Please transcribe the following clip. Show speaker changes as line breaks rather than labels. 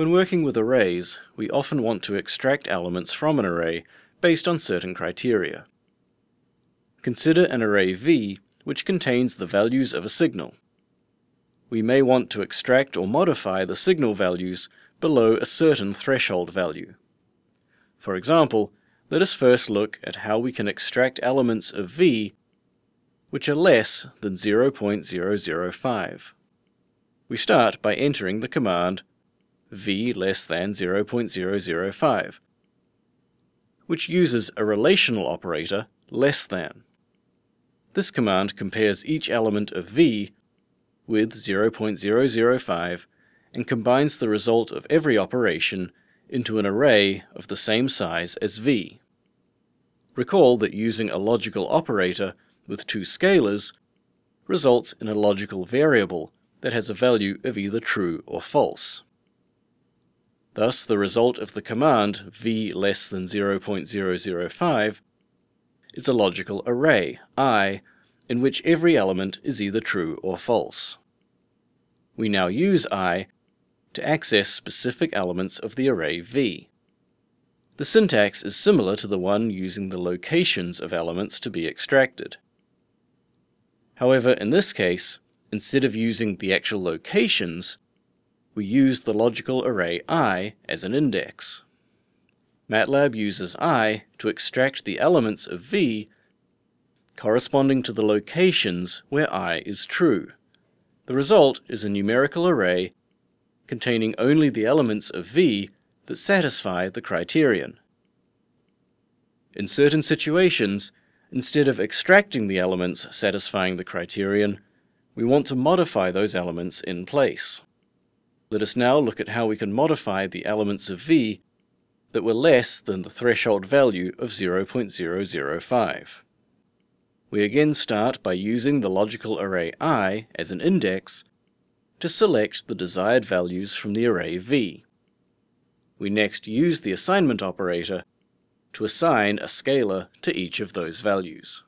When working with arrays, we often want to extract elements from an array based on certain criteria. Consider an array V which contains the values of a signal. We may want to extract or modify the signal values below a certain threshold value. For example, let us first look at how we can extract elements of V which are less than 0.005. We start by entering the command v less than 0.005, which uses a relational operator less than. This command compares each element of v with 0.005 and combines the result of every operation into an array of the same size as v. Recall that using a logical operator with two scalars results in a logical variable that has a value of either true or false. Thus, the result of the command v less than 0.005 is a logical array, i, in which every element is either true or false. We now use i to access specific elements of the array v. The syntax is similar to the one using the locations of elements to be extracted. However, in this case, instead of using the actual locations, we use the logical array i as an index. MATLAB uses i to extract the elements of v corresponding to the locations where i is true. The result is a numerical array containing only the elements of V that satisfy the criterion. In certain situations, instead of extracting the elements satisfying the criterion, we want to modify those elements in place. Let us now look at how we can modify the elements of V that were less than the threshold value of 0.005. We again start by using the logical array i as an index to select the desired values from the array V. We next use the assignment operator to assign a scalar to each of those values.